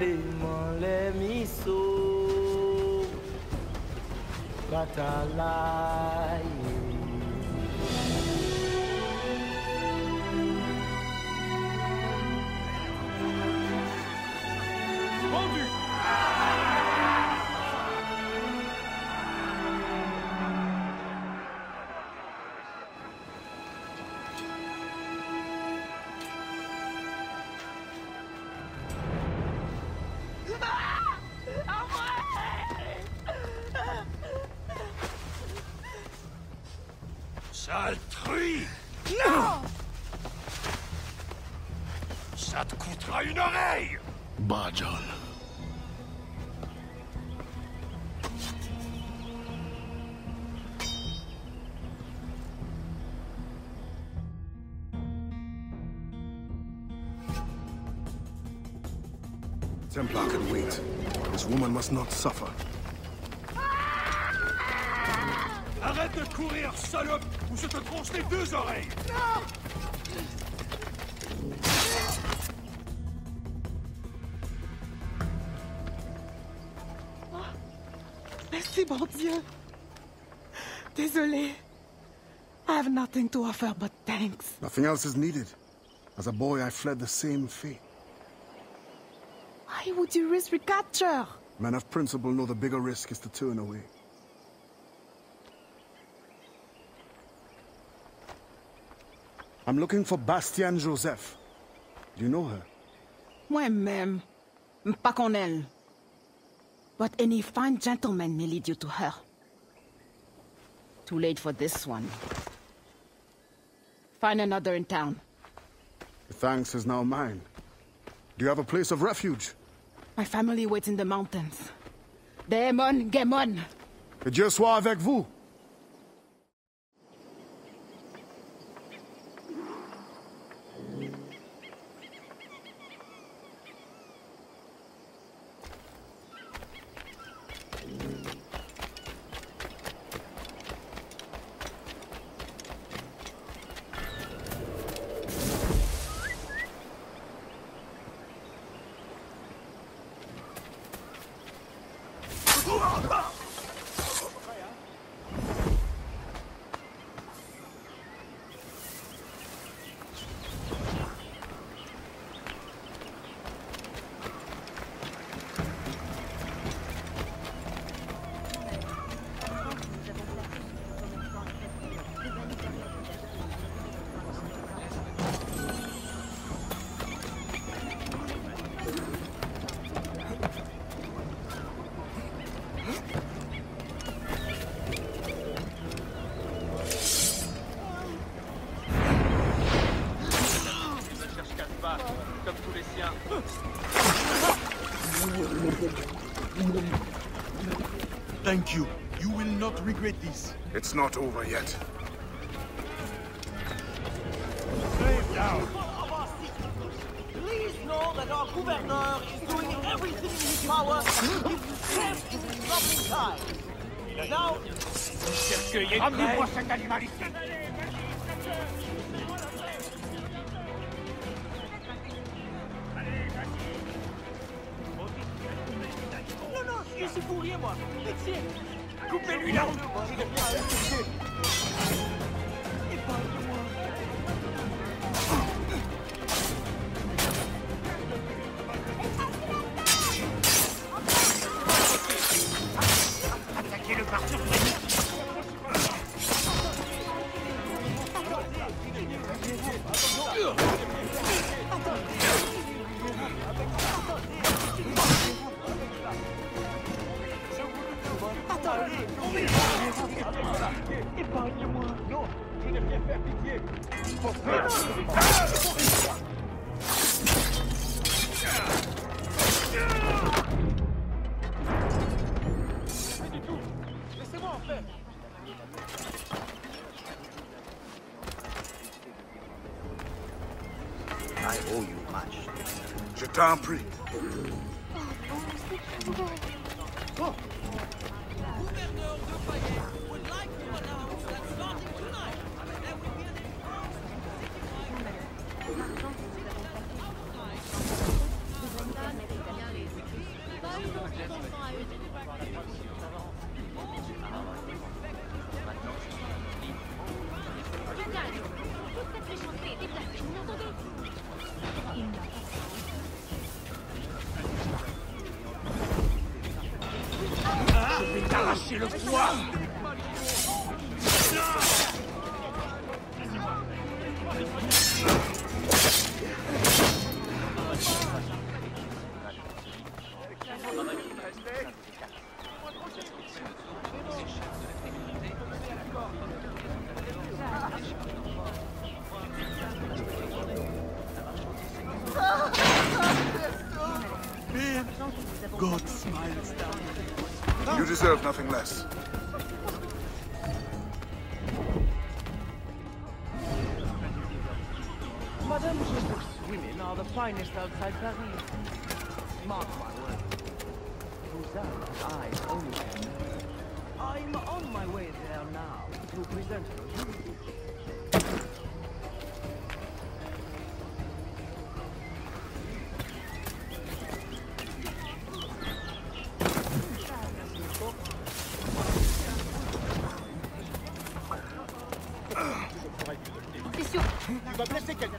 lè mọ̀lẹ́ mi so bàtà láàyè. Truie Non Ça te coûtera une oreille Bah, John. Templar can wait. This woman must not suffer. De courir, salope, ou je te tronche les deux oreilles ah. Merci, bon Dieu. Désolé. I have nothing to offer but thanks. Nothing else is needed. As a boy, I fled the same fate. Why would you risk recapture? Men of principle know the bigger risk is to turn away. I'm looking for Bastienne Joseph. Do you know her? Moi-même, pas qu'on elle. But any fine gentleman may lead you to her. Too late for this one. Find another in town. The thanks is now mine. Do you have a place of refuge? My family waits in the mountains. Demon, Gemon. Que Dieu soit avec vous. Thank you. You will not regret this. It's not over yet. Please know that our governor is doing everything in his power to give you death in dropping time. Now, Ramenez-moi cet animal ici suis bourré, moi. Pitié Coupez-lui la route Et pas Je t'en 这个苦啊 deserve nothing less. Madame Joseph women are the finest outside Paris. Mark my words. Suzanne, I own them. I'm on my way there now to present her. Il va blesser quelqu'un.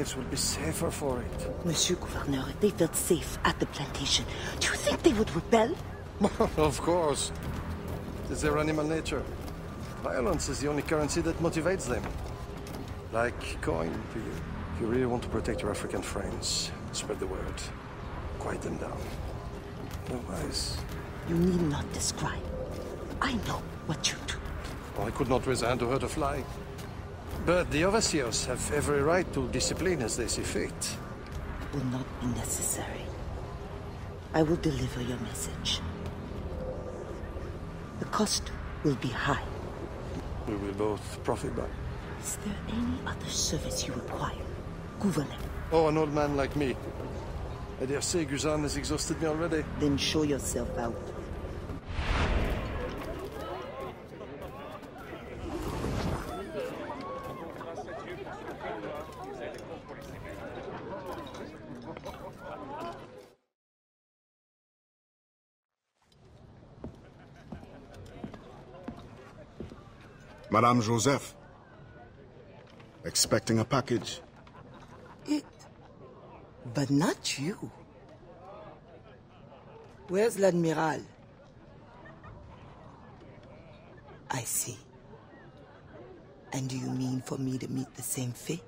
Slaves will be safer for it. Monsieur Gouverneur, if they felt safe at the plantation, do you think they would rebel? of course. It is their animal nature. Violence is the only currency that motivates them. Like coin to you. If you really want to protect your African friends, spread the word. Quiet them down. Otherwise, You need not describe. I know what you do. I could not raise a hand to hurt a fly. But the overseers have every right to discipline as they see fit. It will not be necessary. I will deliver your message. The cost will be high. We will both profit by. Is there any other service you require, Gouverneur? Oh, an old man like me. I dare say Guzan has exhausted me already. Then show yourself out. Madame Joseph. Expecting a package. It. But not you. Where's l'Admiral? I see. And do you mean for me to meet the same fate?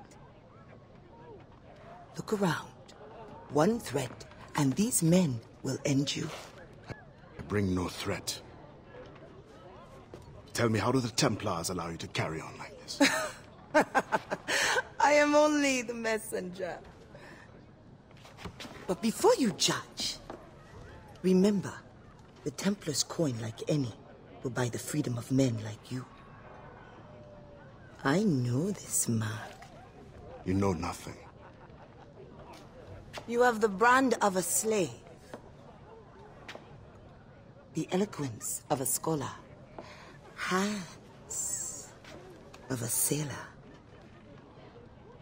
Look around. One threat, and these men will end you. I bring no threat. Tell me, how do the Templars allow you to carry on like this? I am only the messenger. But before you judge, remember, the Templars' coin, like any, will buy the freedom of men like you. I know this mark. You know nothing. You have the brand of a slave, the eloquence of a scholar, hands of a sailor,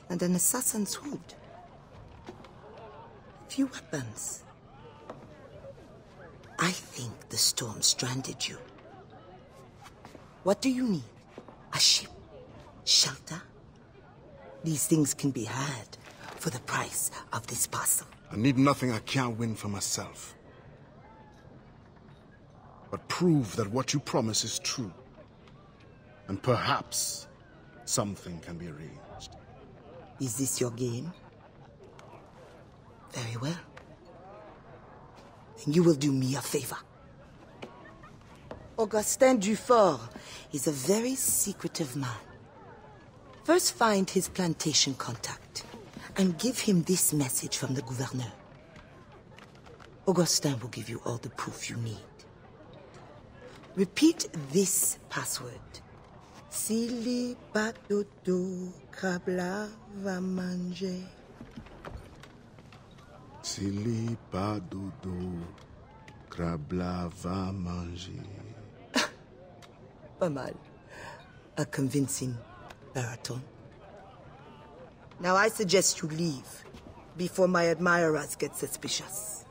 and an assassin's hood. Few weapons. I think the storm stranded you. What do you need? A ship? Shelter? These things can be had for the price of this parcel. I need nothing I can't win for myself. but prove that what you promise is true. And perhaps something can be arranged. Is this your game? Very well. Then you will do me a favor. Augustin Dufort is a very secretive man. First find his plantation contact and give him this message from the gouverneur. Augustin will give you all the proof you need. Repeat this password. Sili batoto krabla va manger. Sili pas dodo, krabla va manger. Pas mal. A convincing baritone. Now I suggest you leave before my admirers get suspicious.